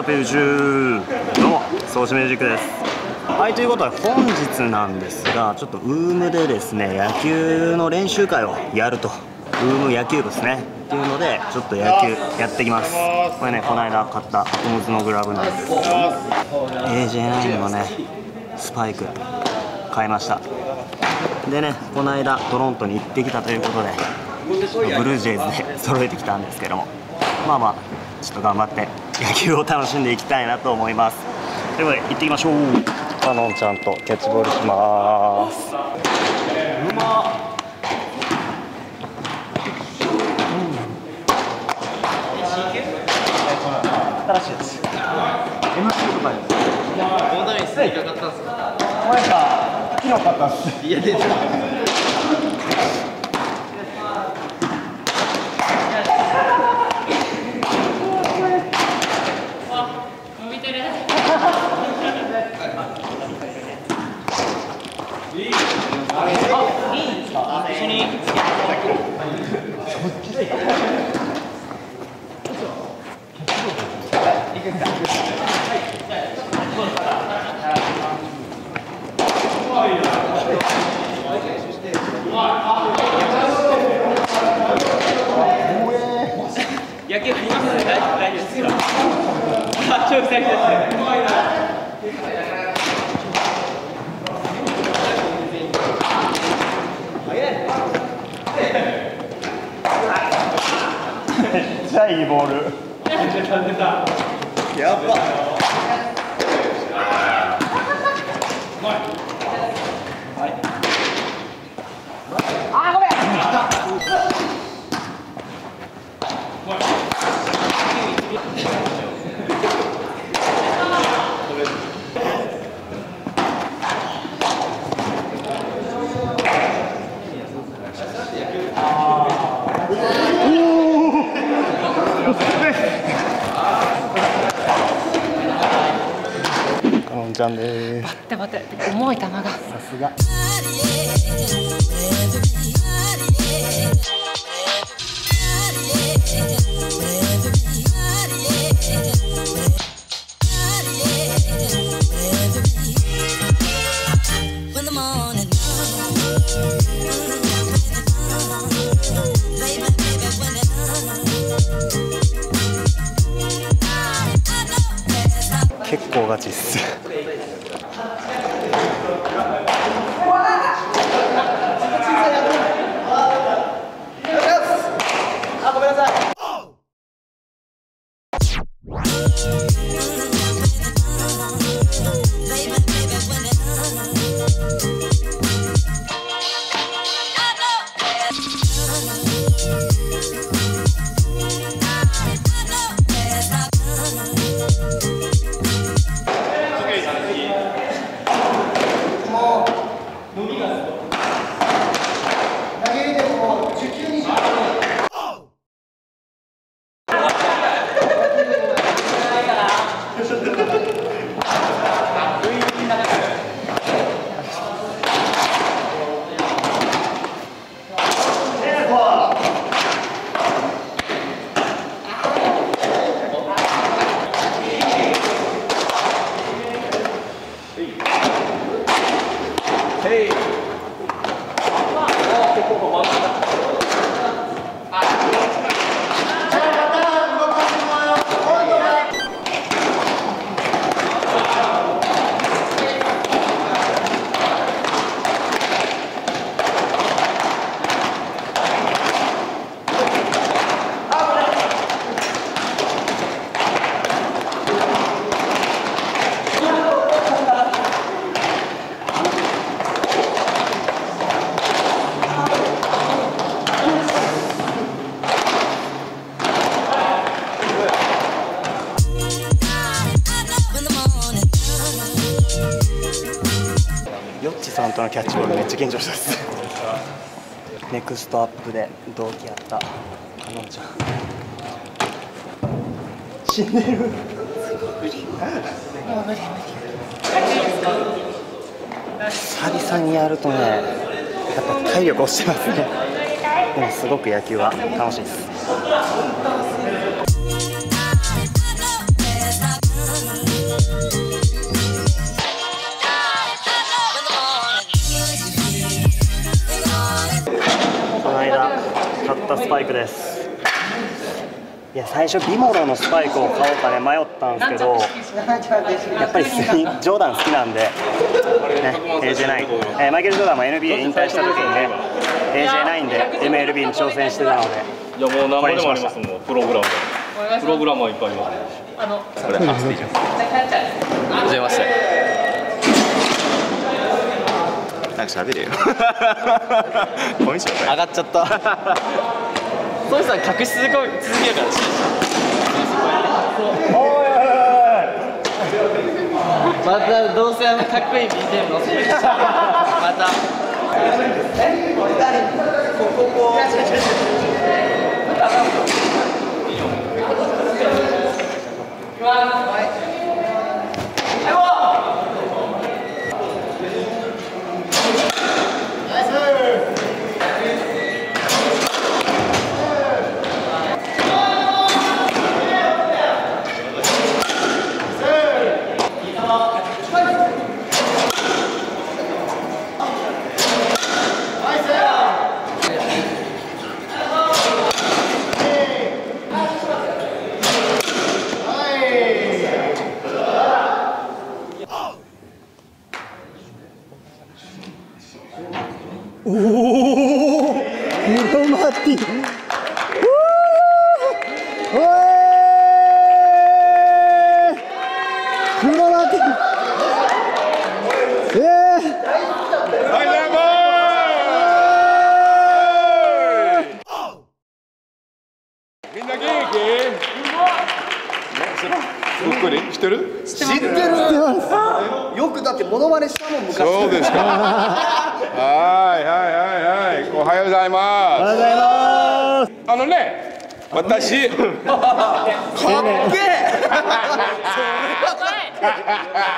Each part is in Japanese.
バツアップ YouTube どうもソーシミュージックです。はいということで本日なんですがちょっとウームでですね野球の練習会をやると。ウーム野球部ですね。っていうのでちょっと野球やってきます。これねこの間買ったトムズのグラブなんです。けど AJ9 のねスパイク買いました。でねこの間トロントに行ってきたということでブルージェイズで 揃えてきたんですけども。まあまあちょっと頑張って野球を楽しんでいきたいなと思います。で行ってきましょう。カノンちゃんとキャッチボールします。うま新しいやつ。MC とかにオンダミスいかかったんすか前か昨日買ったっすいや出てた野球あります大丈夫ですよ 超臭いですちゃいいボール。やばカノンちゃんです。待って待って重い球が。さすが。結構ガチっす Hey. とのキャッチボールめっちゃ緊張したっす。ネクストアップで同期やったカノンちゃん死んでる。もう無理無理久々にやるとねやっぱ体力落ちてますね。でもすごく野球は楽しいです。クです。いや最初ビモロのスパイクを買おうかね迷ったんですけどやっぱり普通にジョーダン好きなんで、ね、AJ9、えーマイケル・ジョーダンも NBA 引退した時にね AJ9 で MLB に挑戦してたのでいやもう何ぼでもありますもんプログラムプログラムはいっぱいあります。はじめましてなんか喋れよ。コミュ障上がっちゃった。ソイさん隠し続けるからまたどうせあのかっこいい BGM 載せてまた。クロマティクロマティえみんな元気ふっくり？知ってる？知ってるよくだってモノマネしたもん昔。そうですか。はいはいはいはい。おはようございます。おはようございます。あのね私。かっけえ。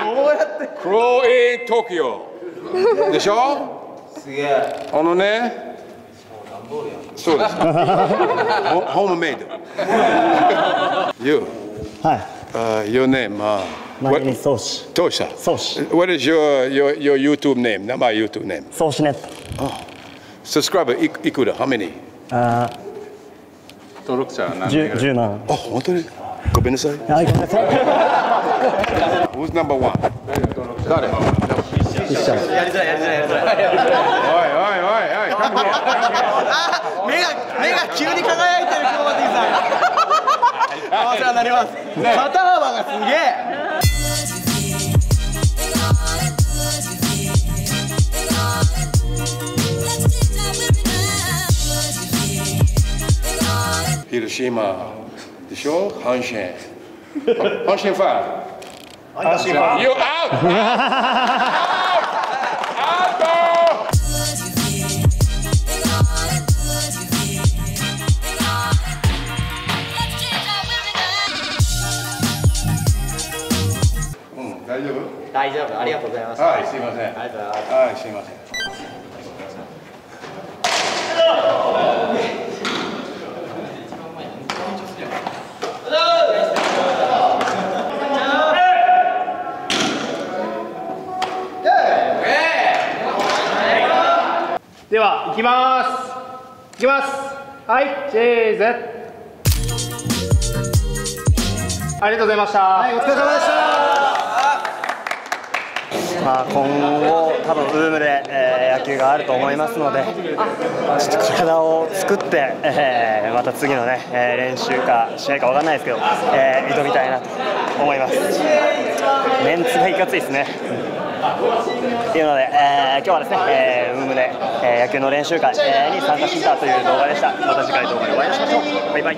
どうやってクローイン東京でしょ？すげえ。あのね。そうです。ホホームメイド。You はい uh, your name uh, マ what, イニソーシどうしたソーシ What is your, your, your YouTube name? 名前 YouTube name ソーシネット Subscriber いいくら How many? あ登録者何ー10 10万あ、本当にごめんなさい。はいごめんなさい Who's number one? 誰おいおいおい一緒おい、come here. 目が目が急に輝いてるクロマティさんお世話になります肩幅がすげえ広島でしょ？阪神。阪神ファン。阪神ファン You! Out! 大丈夫。ありがとうございます。はい、すいません。ありがとうございます。はい、すいません。では行きます。行きます。はいチーズありがとうございました、はい、お疲れ様でしたまあ、今後、多分ウームで、えー野球があると思いますので、ちょっと体を作って、えーまた次の、ねえー練習か試合か分かんないですけど、えー挑みたいなと思います。メンツがいかついですね。というので、えー今日はですね、えーウームで、えー野球の練習会、えーに参加したという動画でした。また次回動画でお会いしましょう。バイバイ。